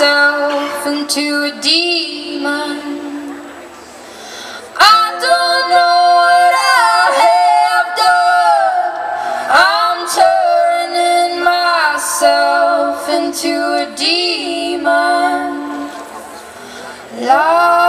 into a demon. I don't know what I have done. I'm turning myself into a demon. Love